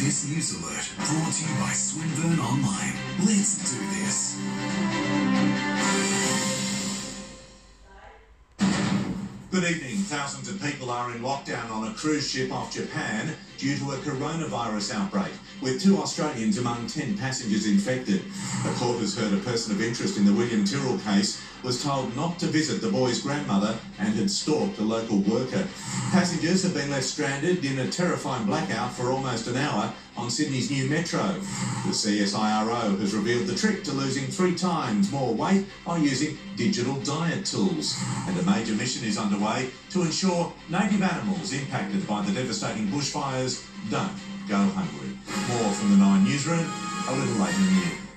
This news alert brought to you by Swinburne Online. Let's do Good evening. Thousands of people are in lockdown on a cruise ship off Japan due to a coronavirus outbreak, with two Australians among 10 passengers infected. A court has heard a person of interest in the William Tyrrell case was told not to visit the boy's grandmother and had stalked a local worker. Passengers have been left stranded in a terrifying blackout for almost an hour on Sydney's new metro. The CSIRO has revealed the trick to losing three times more weight by using digital diet tools. And a major mission is underway to ensure native animals impacted by the devastating bushfires don't go hungry. More from the Nine Newsroom a little later in the year.